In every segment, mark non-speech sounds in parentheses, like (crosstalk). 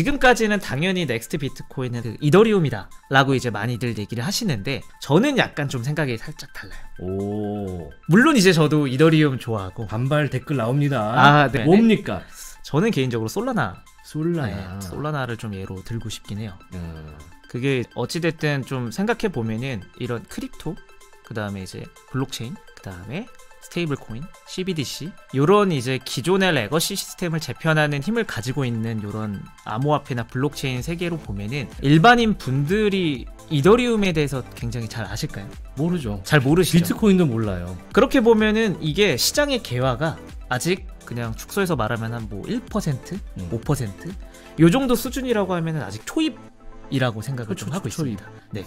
지금까지는 당연히 next 비트코인은 그 이더리움이다 라고 이제 많이들 얘기를 하시는데 저는 약간 좀 생각이 살짝 달라요. 오 물론 이제 저도 이더리움 좋아하고 반발 댓글 나옵니다. 아, 네. 뭡니까? 저는 개인적으로 솔라나 솔라나. 네, 솔라나를 좀 예로 들고 싶긴 해요. 음. 그게 어찌됐든 좀 생각해 보면은 이런 crypto 그 다음에 이제 블록체인 그 다음에 스테이블 코인 CBDC 요런 이제 기존의 legacy 시스템을 재편하는 힘을 가지고 있는 요런 암호화폐나 블록체인 세계로 보면은 일반인 분들이 이더리움에 대해서 굉장히 잘 아실까요? 모르죠. 잘 모르시죠? 비트코인도 몰라요. 그렇게 보면은 이게 시장의 개화가 아직 그냥 축소해서 말하면 한 뭐 1%, 음. 5%요 정도 수준이라고 하면은 아직 초입이라고 생각을 그렇죠, 좀 하고 초입. 있습니다. 네.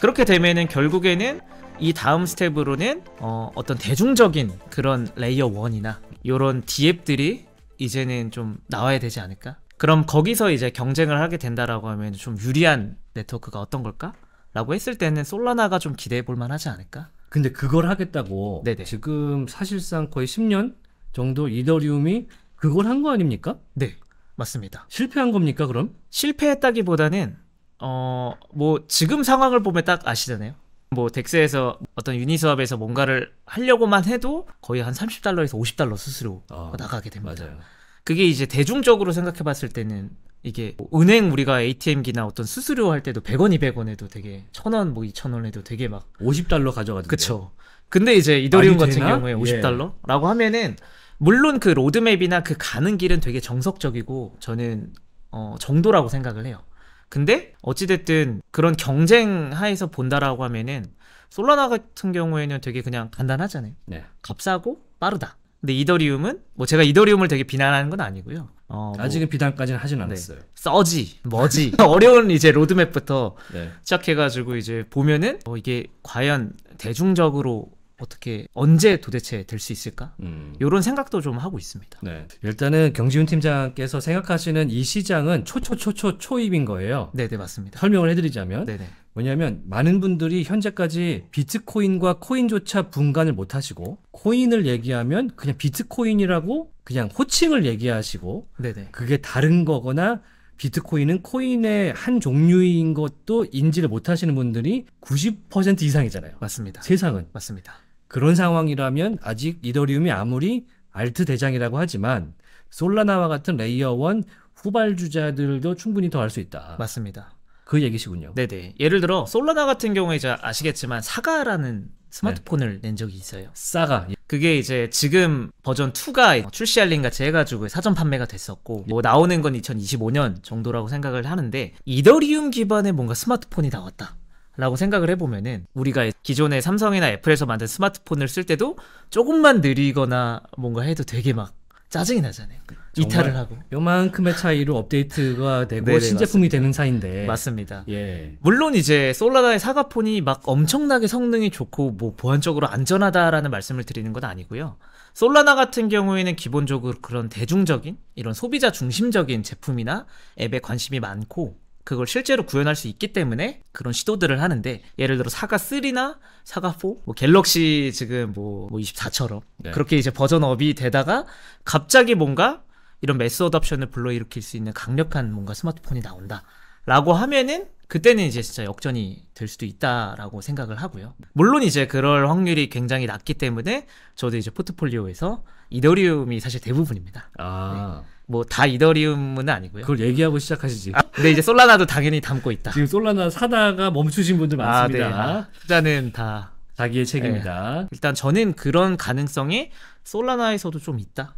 그렇게 되면은 결국에는 이 다음 스텝으로는 어, 어떤 대중적인 그런 layer 1이나 요런 디앱들이 이제는 좀 나와야 되지 않을까? 그럼 거기서 이제 경쟁을 하게 된다라고 하면 좀 유리한 네트워크가 어떤 걸까? 라고 했을 때는 솔라나가 좀 기대해 볼 만하지 않을까? 근데 그걸 하겠다고 네네. 지금 사실상 거의 10년 정도 이더리움이 그걸 한 거 아닙니까? 네, 맞습니다. 실패한 겁니까 그럼? 실패했다기보다는 어 뭐 지금 상황을 보면 딱 아시잖아요. 뭐 덱스에서 어떤 유니스왑에서 뭔가를 하려고만 해도 거의 한 30달러에서 50달러 수수료 아, 나가게 됩니다. 맞아요. 그게 이제 대중적으로 생각해 봤을 때는 이게 뭐 은행 우리가 ATM기나 어떤 수수료 할 때도 100원, 200원 해도 되게 1000원, 뭐 2000원 해도 되게 막 50달러 가져가던데. 그쵸. 근데 이제 이더리움 같은 되나? 경우에 예. 50달러라고 하면은 물론 그 로드맵이나 그 가는 길은 되게 정석적이고 저는 어 정도라고 생각을 해요. 근데 어찌됐든 그런 경쟁 하에서 본다라고 하면은 솔라나 같은 경우에는 되게 그냥 간단하잖아요. 네. 값싸고 빠르다. 근데 이더리움은 뭐 제가 이더리움을 되게 비난하는 건 아니고요. 어, 뭐 아직은 비단까지는 하진 네. 않았어요. 써지, 뭐지 (laughs) 어려운 이제 로드맵부터 네. 시작해가지고 이제 보면은 어, 이게 과연 대중적으로 어떻게 언제 도대체 될 수 있을까? 음. 이런 생각도 좀 하고 있습니다. 네. 일단은 경지훈 팀장께서 생각하시는 이 시장은 초초초초 초입인 거예요. 네, 네 맞습니다. 설명을 해드리자면 네, 네, 뭐냐면 많은 분들이 현재까지 비트코인과 코인조차 분간을 못 하시고 코인을 얘기하면 그냥 비트코인이라고 그냥 호칭을 얘기하시고 네, 네, 그게 다른 거거나 비트코인은 코인의 한 종류인 것도 인지를 못 하시는 분들이 90% 이상이잖아요. 맞습니다. 세상은. 맞습니다. 그런 상황이라면 아직 이더리움이 아무리 alt 대장이라고 하지만 솔라나와 같은 layer 1 후발주자들도 충분히 더 할 수 있다. 맞습니다. 그 얘기시군요. 네, 네. 예를 들어 솔라나 같은 경우에 이제 아시겠지만 사가라는 스마트폰을 낸 적이 있어요. 사가. 그게 이제 지금 버전 2가 출시 할인 같이 해가지고 사전 판매가 됐었고 뭐 나오는 건 2025년 정도라고 생각을 하는데 이더리움 기반의 뭔가 스마트폰이 나왔다. 라고 생각을 해보면은 우리가 기존의 삼성이나 애플에서 만든 스마트폰을 쓸 때도 조금만 느리거나 뭔가 해도 되게 막 짜증이 나잖아요. 이탈을 하고. 요만큼의 차이로 업데이트가 되고 네네, 신제품이 되는 사이인데. 맞습니다. 예. 물론 이제 솔라나의 사과폰이 막 엄청나게 성능이 좋고 뭐 보안적으로 안전하다라는 말씀을 드리는 건 아니고요. 솔라나 같은 경우에는 기본적으로 그런 대중적인 이런 소비자 중심적인 제품이나 앱에 관심이 많고 그걸 실제로 구현할 수 있기 때문에 그런 시도들을 하는데 예를 들어 사가 3나 사가 4, 뭐 갤럭시 지금 뭐, 뭐 24처럼 네. 그렇게 이제 버전업이 되다가 갑자기 뭔가 이런 mass adoption을 불러일으킬 수 있는 강력한 뭔가 스마트폰이 나온다. 라고 하면은 그때는 이제 진짜 역전이 될 수도 있다라고 생각을 하고요. 물론 이제 그럴 확률이 굉장히 낮기 때문에 저도 이제 포트폴리오에서 이더리움이 사실 대부분입니다. 아, 뭐 다 이더리움은 아니고요. 그걸 얘기하고 시작하시지. 아, 근데 이제 솔라나도 당연히 담고 있다. 지금 솔라나 사다가 멈추신 분들 많습니다. 아, 네. 아, 투자는 다 자기의 책임이다. 일단 저는 그런 가능성이 솔라나에서도 좀 있다.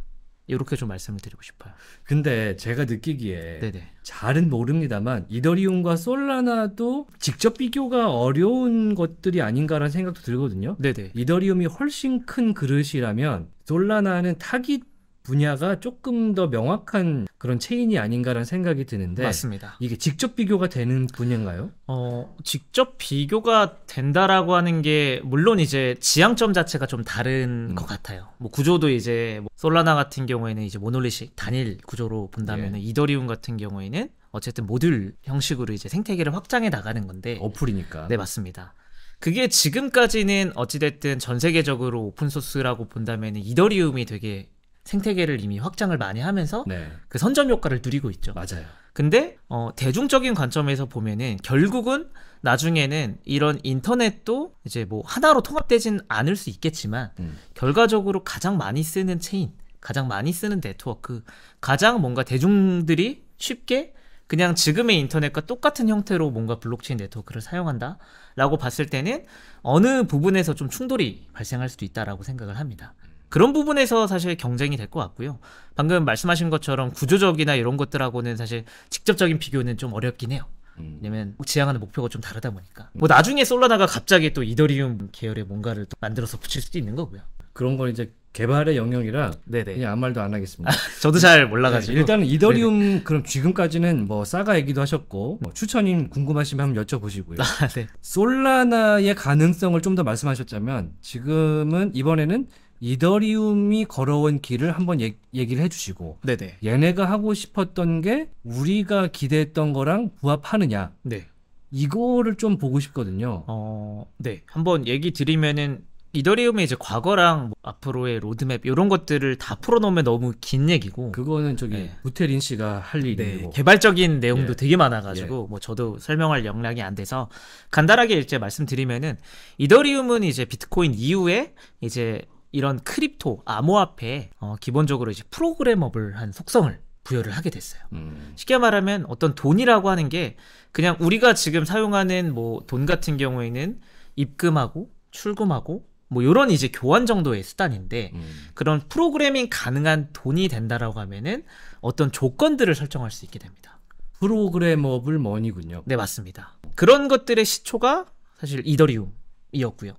이렇게 좀 말씀을 드리고 싶어요. 근데 제가 느끼기에 네네. 잘은 모릅니다만 이더리움과 솔라나도 직접 비교가 어려운 것들이 아닌가라는 생각도 들거든요. 네네. 이더리움이 훨씬 큰 그릇이라면 솔라나는 타깃 분야가 조금 더 명확한 그런 체인이 아닌가라는 생각이 드는데 맞습니다. 이게 직접 비교가 되는 분야인가요? 어, 직접 비교가 된다라고 하는 게 물론 이제 지향점 자체가 좀 다른 음. 것 같아요. 뭐 구조도 이제 뭐 솔라나 같은 경우에는 이제 모놀리식 단일 구조로 본다면 은 예. 이더리움 같은 경우에는 어쨌든 모듈 형식으로 이제 생태계를 확장해 나가는 건데 어플이니까. 네 맞습니다. 그게 지금까지는 어찌됐든 전 세계적으로 오픈소스라고 본다면 이더리움이 되게 생태계를 이미 확장을 많이 하면서 네. 그 선점 효과를 누리고 있죠. 맞아요. 근데 어, 대중적인 관점에서 보면은 결국은 나중에는 이런 인터넷도 이제 뭐 하나로 통합되진 않을 수 있겠지만 음. 결과적으로 가장 많이 쓰는 체인, 가장 많이 쓰는 네트워크, 가장 뭔가 대중들이 쉽게 그냥 지금의 인터넷과 똑같은 형태로 뭔가 블록체인 네트워크를 사용한다라고 봤을 때는 어느 부분에서 좀 충돌이 발생할 수도 있다라고 생각을 합니다. 그런 부분에서 사실 경쟁이 될 것 같고요. 방금 말씀하신 것처럼 구조적이나 이런 것들하고는 사실 직접적인 비교는 좀 어렵긴 해요. 음. 왜냐면 지향하는 목표가 좀 다르다 보니까. 뭐 나중에 솔라나가 갑자기 또 이더리움 계열의 뭔가를 또 만들어서 붙일 수도 있는 거고요. 그런 건 이제 개발의 영역이라 네네. 그냥 아무 말도 안 하겠습니다. 저도 잘 몰라가지고. 네, 일단은 이더리움 그럼 지금까지는 뭐 싸가 얘기도 하셨고 뭐 추천인 궁금하시면 한번 여쭤보시고요. 아, 네. 솔라나의 가능성을 좀 더 말씀하셨자면 지금은 이번에는 이더리움이 걸어온 길을 한번 얘, 얘기를 해주시고 네네. 얘네가 하고 싶었던 게 우리가 기대했던 거랑 부합하느냐 네. 이거를 좀 보고 싶거든요. 어, 네. 한번 얘기 드리면은 이더리움의 이제 과거랑 뭐 앞으로의 로드맵 이런 것들을 다 풀어놓으면 너무 긴 얘기고. 그거는 저기 네. 부테린 씨가 할 네, 일이고 개발적인 내용도 예. 되게 많아가지고 뭐 저도 설명할 역량이 안 돼서 간단하게 이제 말씀드리면은 이더리움은 이제 비트코인 이후에 이제 이런 crypto 암호화폐에 어, 기본적으로 이제 programmable한 속성을 부여를 하게 됐어요. 음, 쉽게 말하면 어떤 돈이라고 하는 게 그냥 우리가 지금 사용하는 뭐 돈 같은 경우에는 입금하고 출금하고 뭐 이런 이제 교환 정도의 수단인데 음. 그런 프로그래밍 가능한 돈이 된다라고 하면은 어떤 조건들을 설정할 수 있게 됩니다. programmable money군요. 네, 맞습니다. 그런 것들의 시초가 사실 이더리움이었고요.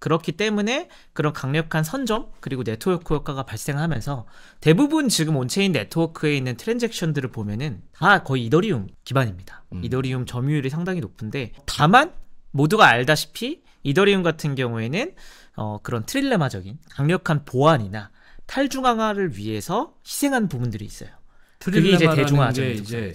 그렇기 때문에 그런 강력한 선점 그리고 네트워크 효과가 발생하면서 대부분 지금 on-chain 네트워크에 있는 transaction들을 보면은 다 거의 이더리움 기반입니다. 음. 이더리움 점유율이 상당히 높은데 다만 모두가 알다시피 이더리움 같은 경우에는 어, 그런 트릴레마적인 강력한 보안이나 탈중앙화를 위해서 희생한 부분들이 있어요. 그게 이제 트릴레마라는 게 대중화적인 이제.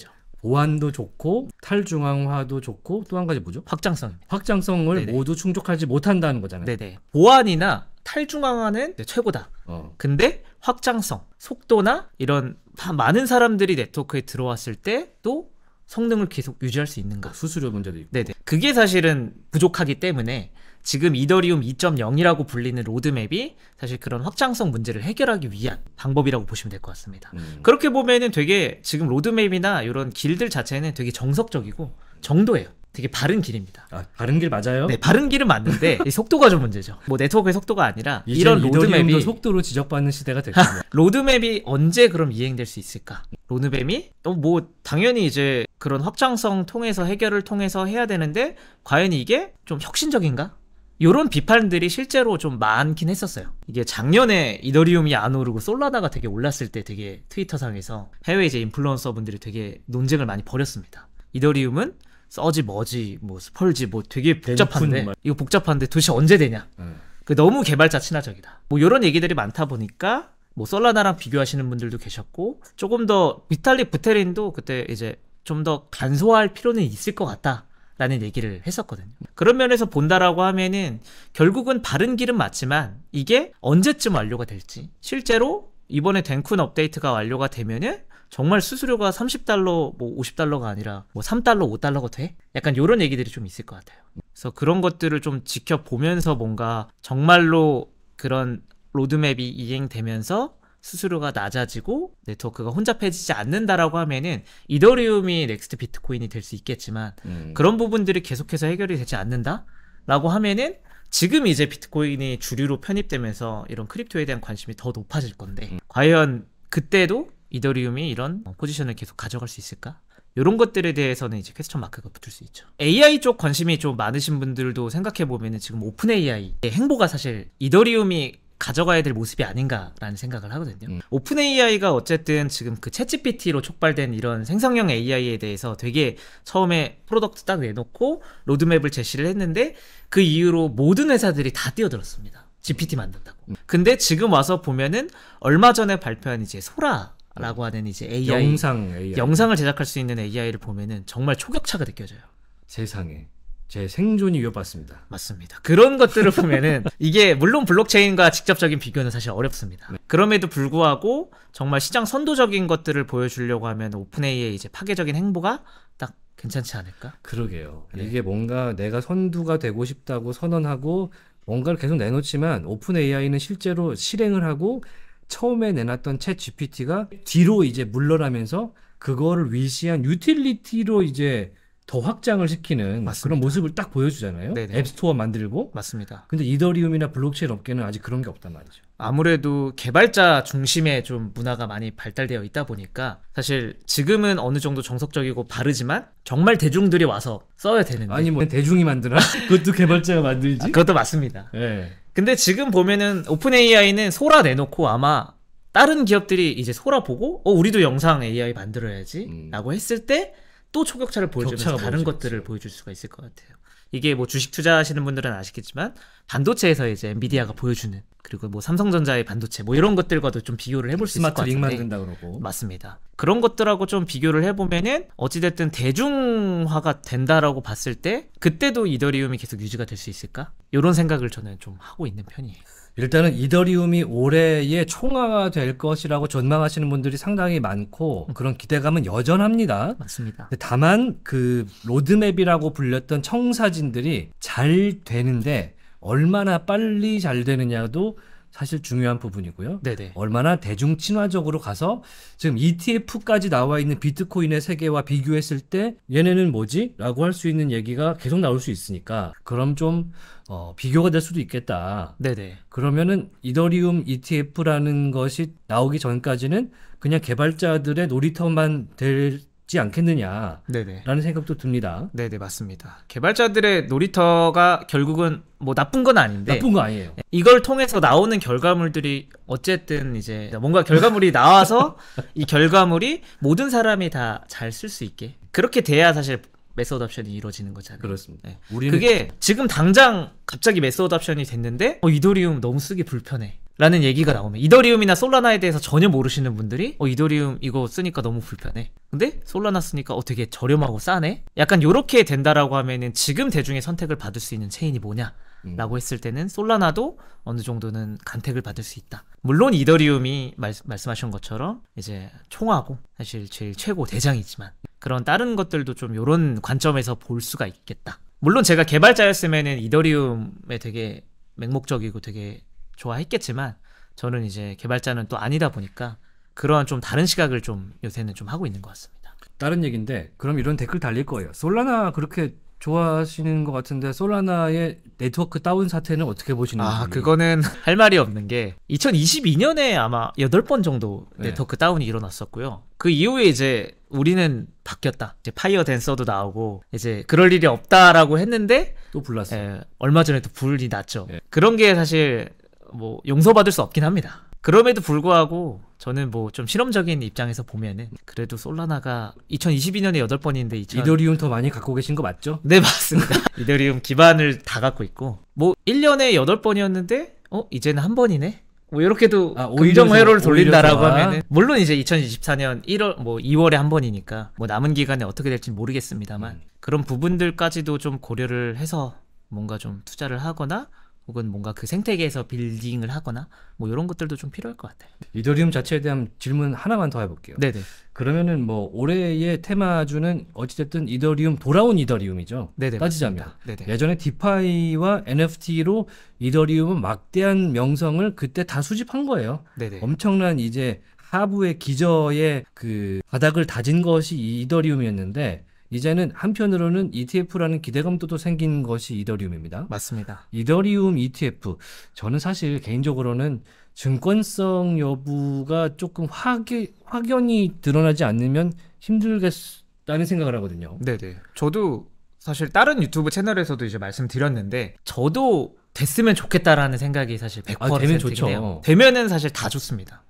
보안도 좋고 탈중앙화도 좋고 또 한 가지 뭐죠? 확장성입니다. 확장성을 네네. 모두 충족하지 못한다는 거잖아요. 네네. 보안이나 탈중앙화는 최고다. 어. 근데 확장성, 속도나 이런 다 많은 사람들이 네트워크에 들어왔을 때 또 성능을 계속 유지할 수 있는가? 수수료 문제도 있고. 네네. 그게 사실은 부족하기 때문에 지금 이더리움 2.0이라고 불리는 로드맵이 사실 그런 확장성 문제를 해결하기 위한 방법이라고 보시면 될 것 같습니다. 음. 그렇게 보면은 되게 지금 로드맵이나 이런 길들 자체는 되게 정석적이고 정도예요. 되게 바른 길입니다. 아, 바른 길 맞아요? 네, 바른 길은 맞는데 (laughs) 이 속도가 좀 문제죠. 뭐 네트워크의 속도가 아니라 이런 로드맵이 속도로 지적받는 시대가 됐군요. (laughs) 로드맵이 언제 그럼 이행될 수 있을까? 로드맵이 어, 뭐 당연히 이제 그런 확장성 통해서 해결을 통해서 해야 되는데 과연 이게 좀 혁신적인가? 요런 비판들이 실제로 좀 많긴 했었어요. 이게 작년에 이더리움이 안 오르고 솔라나가 되게 올랐을 때 되게 트위터상에서 해외 이제 인플루언서 분들이 되게 논쟁을 많이 벌였습니다. 이더리움은 서지 뭐지 뭐 스펄지 뭐 되게 복잡한데 말. 이거 복잡한데 도대체 언제 되냐? 음. 그 너무 개발자 친화적이다. 뭐 이런 얘기들이 많다 보니까 뭐 솔라나랑 비교하시는 분들도 계셨고 조금 더 비탈릭 부테린도 그때 이제 좀 더 간소화할 필요는 있을 것 같다 라는 얘기를 했었거든요. 그런 면에서 본다라고 하면은 결국은 바른 길은 맞지만 이게 언제쯤 완료가 될지 실제로 이번에 덴쿤 업데이트가 완료가 되면은 정말 수수료가 30달러, 뭐 50달러가 아니라 뭐 3달러, 5달러가 돼? 약간 이런 얘기들이 좀 있을 것 같아요. 그래서 그런 것들을 좀 지켜보면서 뭔가 정말로 그런 로드맵이 이행되면서 수수료가 낮아지고 네트워크가 혼잡해지지 않는다라고 하면은 이더리움이 next 비트코인이 될 수 있겠지만 음. 그런 부분들이 계속해서 해결이 되지 않는다라고 하면은 지금 이제 비트코인이 주류로 편입되면서 이런 crypto에 대한 관심이 더 높아질 건데 과연 그때도 이더리움이 이런 포지션을 계속 가져갈 수 있을까? 이런 것들에 대해서는 이제 question mark가 붙을 수 있죠. AI 쪽 관심이 좀 많으신 분들도 생각해 보면은 지금 오픈 AI의 행보가 사실 이더리움이 가져가야 될 모습이 아닌가라는 생각을 하거든요. 음. 오픈 AI가 어쨌든 지금 그 챗GPT로 촉발된 이런 생성형 AI에 대해서 되게 처음에 product 딱 내놓고 로드맵을 제시를 했는데 그 이후로 모든 회사들이 다 뛰어들었습니다. GPT 만든다고. 음. 근데 지금 와서 보면은 얼마 전에 발표한 이제 소라 라고 하는 이제 AI 영상 AI 영상을 제작할 수 있는 AI를 보면은 정말 초격차가 느껴져요. 세상에 제 생존이 위협받습니다. 맞습니다. 그런 것들을 보면은 이게 물론 블록체인과 직접적인 비교는 사실 어렵습니다. 그럼에도 불구하고 정말 시장 선도적인 것들을 보여주려고 하면 오픈AI의 이제 파괴적인 행보가 딱 괜찮지 않을까? 그러게요. 네. 이게 뭔가 내가 선두가 되고 싶다고 선언하고 뭔가를 계속 내놓지만 OpenAI는 실제로 실행을 하고 처음에 내놨던 ChatGPT가 뒤로 이제 물러나면서 그거를 위시한 유틸리티로 이제 더 확장을 시키는 맞습니다. 그런 모습을 딱 보여주잖아요. 네네. 앱스토어 만들고. 맞습니다. 근데 이더리움이나 블록체인 업계는 아직 그런 게 없단 말이죠. 아무래도 개발자 중심의 좀 문화가 많이 발달되어 있다 보니까 사실 지금은 어느 정도 정석적이고 바르지만 정말 대중들이 와서 써야 되는데 아니 뭐 대중이 만드나? (laughs) 그것도 개발자가 만들지? 아, 그것도 맞습니다. 예. 근데 지금 보면은 OpenAI는 Sora 내놓고 아마 다른 기업들이 이제 소라 보고 어 우리도 영상 AI 만들어야지 음. 라고 했을 때 또 초격차를 보여주면서 다른. 것들을 보여줄 수가 있을 것 같아요. 이게 뭐 주식 투자하시는 분들은 아시겠지만 반도체에서 이제 엔비디아가 보여주는 그리고 뭐 삼성전자의 반도체 뭐 이런 것들과도 좀 비교를 해볼 수 있을 것 스마트 링 같은데 만든다 그러고. 맞습니다. 그런 것들하고 좀 비교를 해보면은 어찌됐든 대중화가 된다라고 봤을 때 그때도 이더리움이 계속 유지가 될 수 있을까? 이런 생각을 저는 좀 하고 있는 편이에요. 일단은 이더리움이 올해의 총화가 될 것이라고 전망하시는 분들이 상당히 많고 그런 기대감은 여전합니다. 맞습니다. 다만 그 로드맵이라고 불렸던 청사진들이 잘 되는데 얼마나 빨리 잘 되느냐도 사실 중요한 부분이고요. 네네. 얼마나 대중 친화적으로 가서 지금 ETF까지 나와 있는 비트코인의 세계와 비교했을 때 얘네는 뭐지? 라고 할 수 있는 얘기가 계속 나올 수 있으니까 그럼 좀 어, 비교가 될 수도 있겠다. 네네. 그러면은 이더리움 ETF라는 것이 나오기 전까지는 그냥 개발자들의 놀이터만 되 지 않겠느냐라는 네네. 생각도 듭니다. 네 네, 맞습니다. 개발자들의 놀이터가 결국은 뭐 나쁜 건 아닌데 나쁜 거 아니에요. 이걸 통해서 나오는 결과물들이 어쨌든 이제 뭔가 결과물이 나와서 (laughs) 이 결과물이 모든 사람이 다 잘 쓸 수 있게 그렇게 돼야 사실 mass adoption이 이루어지는 거잖아요. 그렇습니다. 네. 우리는 그게 지금 당장 갑자기 mass adoption이 됐는데 어 이더리움 너무 쓰기 불편해. 라는 얘기가 나오면 이더리움이나 솔라나에 대해서 전혀 모르시는 분들이 어 이더리움 이거 쓰니까 너무 불편해. 근데 솔라나 쓰니까 어 되게 저렴하고 싸네. 약간 요렇게 된다라고 하면은 지금 대중의 선택을 받을 수 있는 체인이 뭐냐? 음. 라고 했을 때는 솔라나도 어느 정도는 간택을 받을 수 있다. 물론 이더리움이 말, 말씀하신 것처럼 이제 총하고 사실 제일 최고 대장이지만 그런 다른 것들도 좀 이런 관점에서 볼 수가 있겠다. 물론 제가 개발자였으면은 이더리움에 되게 맹목적이고 되게 좋아했겠지만 저는 이제 개발자는 또 아니다 보니까 그러한 좀 다른 시각을 좀 요새는 좀 하고 있는 것 같습니다. 다른 얘기인데 그럼 이런 댓글 달릴 거예요. 솔라나 그렇게 좋아하시는 것 같은데 솔라나의 네트워크 다운 사태는 어떻게 보시는지. 아, 그거는 (laughs) 할 말이 없는 게 2022년에 아마 8번 정도 네. 네트워크 다운이 일어났었고요. 그 이후에 이제 우리는 바뀌었다. 이제 Firedancer도 나오고 이제 그럴 일이 없다라고 했는데 또 불났어요. 에, 얼마 전에도 불이 났죠. 네. 그런 게 사실 뭐 용서받을 수 없긴 합니다. 그럼에도 불구하고 저는 뭐 좀 실험적인 입장에서 보면은 그래도 솔라나가 2022년에 8번인데 2000... 이더리움 더 많이 갖고 계신 거 맞죠? (laughs) 네, 맞습니다. (laughs) 이더리움 기반을 다 갖고 있고, 뭐, 1년에 8번이었는데, 어, 이제는 한 번이네? 뭐, 이렇게도 아, 긍정 회로를 돌린다라고. 하면은, 물론 이제 2024년 1월, 뭐, 2월에 한 번이니까, 뭐, 남은 기간에 어떻게 될지 모르겠습니다만, 음. 그런 부분들까지도 좀 고려를 해서 뭔가 좀 투자를 하거나, 혹은 뭔가 그 생태계에서 빌딩을 하거나, 뭐, 이런 것들도 좀 필요할 것 같아요. 이더리움 자체에 대한 질문 하나만 더 해볼게요. 네네. 그러면은 뭐 올해의 테마주는 어찌됐든 이더리움 돌아온 이더리움이죠. 네네. 따지자면. 네네. 예전에 디파이와 NFT로 이더리움은 막대한 명성을 그때 다 수집한 거예요. 네네. 엄청난 이제 하부의 기저의 그 바닥을 다진 것이 이 이더리움이었는데 이제는 한편으로는 ETF라는 기대감도 또 생긴 것이 이더리움입니다. 맞습니다. 이더리움 ETF 저는 사실 개인적으로는 증권성 여부가 조금 확이, 확연히 드러나지 않으면 힘들겠다는 생각을 하거든요. 네네. 저도 사실 다른 유튜브 채널에서도 이제 말씀드렸는데 저도 됐으면 좋겠다라는 생각이 사실 100% 아, 되면 이긴 좋죠. 해요. 되면은 사실 다 좋습니다.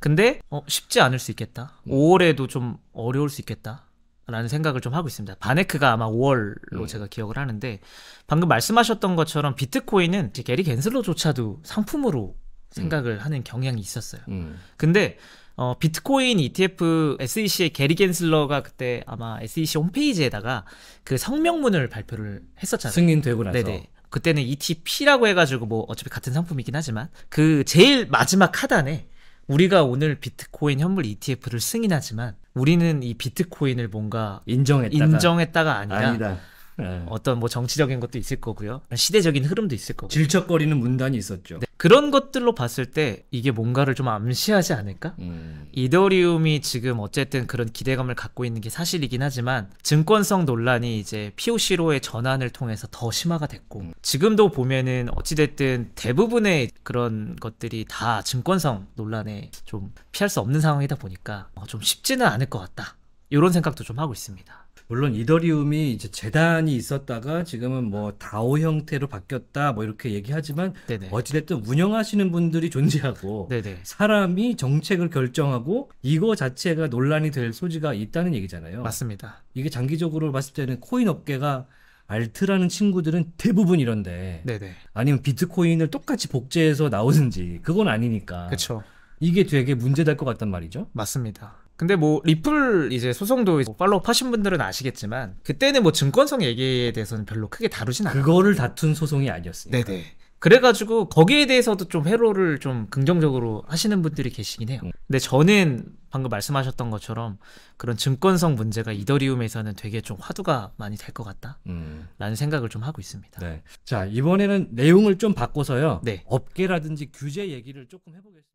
근데 어, 쉽지 않을 수 있겠다. 음. 5월에도 좀 어려울 수 있겠다. 라는 생각을 좀 하고 있습니다. 바네크가 아마 5월로 음. 제가 기억을 하는데 방금 말씀하셨던 것처럼 비트코인은 이제 게리 겐슬러조차도 상품으로 생각을 하는 경향이 있었어요. 음. 근데 어, 비트코인 ETF SEC의 게리 겐슬러가 그때 아마 SEC 홈페이지에다가 그 성명문을 발표를 했었잖아요. 승인되고 나서 네네. 그때는 ETP라고 해가지고 뭐 어차피 같은 상품이긴 하지만 그 제일 마지막 하단에 우리가 오늘 비트코인 현물 ETF를 승인하지만 우리는 이 비트코인을 뭔가 인정했다가 인정했다가 아니라 아니다. 예. 어떤 뭐 정치적인 것도 있을 거고요. 시대적인 흐름도 있을 거고. 질척거리는 문단이 있었죠. 네. 그런 것들로 봤을 때 이게 뭔가를 좀 암시하지 않을까? 음. 이더리움이 지금 어쨌든 그런 기대감을 갖고 있는 게 사실이긴 하지만 증권성 논란이 이제 POC로의 전환을 통해서 더 심화가 됐고 음. 지금도 보면은 어찌됐든 대부분의 그런 것들이 다 증권성 논란에 좀 피할 수 없는 상황이다 보니까 어, 좀 쉽지는 않을 것 같다. 이런 생각도 좀 하고 있습니다. 물론 이더리움이 이제 재단이 있었다가 지금은 뭐 다오 형태로 바뀌었다 뭐 이렇게 얘기하지만 네네. 어찌됐든 운영하시는 분들이 존재하고 네네. 사람이 정책을 결정하고 이거 자체가 논란이 될 소지가 있다는 얘기잖아요. 맞습니다. 이게 장기적으로 봤을 때는 코인 업계가 알트라는 친구들은 대부분 이런데 네네. 아니면 비트코인을 똑같이 복제해서 나오든지 그건 아니니까 그렇죠. 이게 되게 문제될 것 같단 말이죠. 맞습니다. 근데 뭐 리플 이제 소송도 이제 팔로우 하신 분들은 아시겠지만 그때는 뭐 증권성 얘기에 대해서는 별로 크게 다루진 않아요. 그거를 다툰 소송이 아니었으니까. 네네. 그래가지고 거기에 대해서도 좀 회로를 좀 긍정적으로 하시는 분들이 계시긴 해요. 음. 근데 저는 방금 말씀하셨던 것처럼 그런 증권성 문제가 이더리움에서는 되게 좀 화두가 많이 될 것 같다라는 음. 생각을 좀 하고 있습니다. 네. 자, 이번에는 내용을 좀 바꿔서요. 네. 업계라든지 규제 얘기를 조금 해보겠습니다.